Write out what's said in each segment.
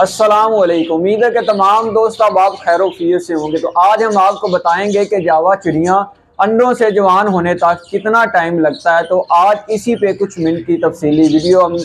अस्सलाम वालेकुम उम्मीद है कि तमाम दोस्त अब आप खैर से होंगे। तो आज हम आपको बताएँगे कि जावा चिड़िया अंडों से जवान होने तक कितना टाइम लगता है? तो आज इसी पे कुछ मिनट की तफसीली वीडियो हम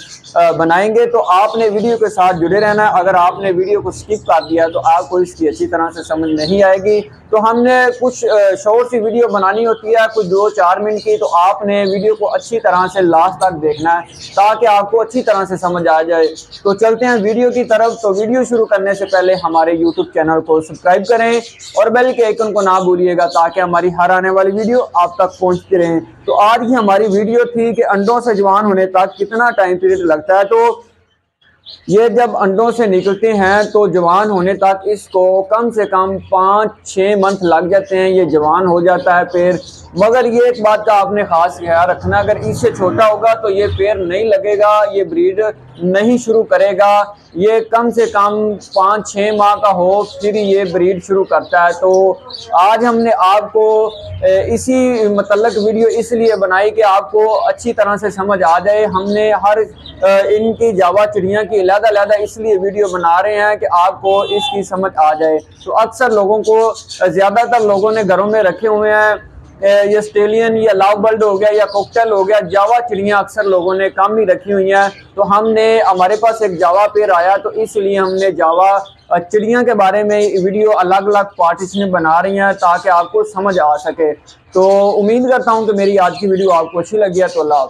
बनाएँगे। तो आपने वीडियो के साथ जुड़े रहना है। अगर आपने वीडियो को स्किप कर दिया तो आपको इसकी अच्छी तरह से समझ नहीं आएगी। तो हमने कुछ शॉर्ट सी वीडियो बनानी होती है, कुछ दो चार मिनट की। तो आपने वीडियो को अच्छी तरह से लास्ट तक देखना है, ताकि आपको अच्छी तरह से समझ आ जाए। तो चलते हैं वीडियो की तरफ़। तो वीडियो शुरू करने से पहले हमारे यूट्यूब चैनल को सब्सक्राइब करें और बेल के आइकन को ना भूलिएगा, ताकि हमारी हर आने वाली वीडियो आप तक पहुँचती रहे। तो आज की हमारी वीडियो थी कि अंडों से जवान होने तक कितना टाइम पीरियड लगता है। तो ये जब अंडों से निकलते हैं तो जवान होने तक इसको कम से कम पाँच छः मंथ लग जाते हैं। ये जवान हो जाता है पेड़ मगर ये एक बात का आपने ख़ास ख्याल रखना, अगर इससे छोटा होगा तो ये पेड़ नहीं लगेगा। ये ब्रीड नहीं शुरू करेगा। ये कम से कम पाँच छः माह का हो, फिर ये ब्रीड शुरू करता है। तो आज हमने आपको इसी मतलब वीडियो इसलिए बनाई कि आपको अच्छी तरह से समझ आ जाए। हमने हर इनकी जावा चिड़िया की अलहदा अलहदा इसलिए वीडियो बना रहे हैं कि आपको इसकी समझ आ जाए। तो अक्सर लोगों को, ज़्यादातर लोगों ने घरों में रखे हुए हैं। ये स्टेलियन, या लाव बल्ड हो गया, या कोकटल हो गया, जावा चिड़ियाँ अक्सर लोगों ने कम ही रखी हुई हैं। तो हमने, हमारे पास एक जावा पेड़ आया तो इसलिए हमने जावा चिड़िया के बारे में वीडियो अलग अलग पार्ट इसमें बना रही हैं, ताकि आपको समझ आ सके। तो उम्मीद करता हूँ कि मेरी आज की वीडियो आपको अच्छी लगी है तो अल्लाह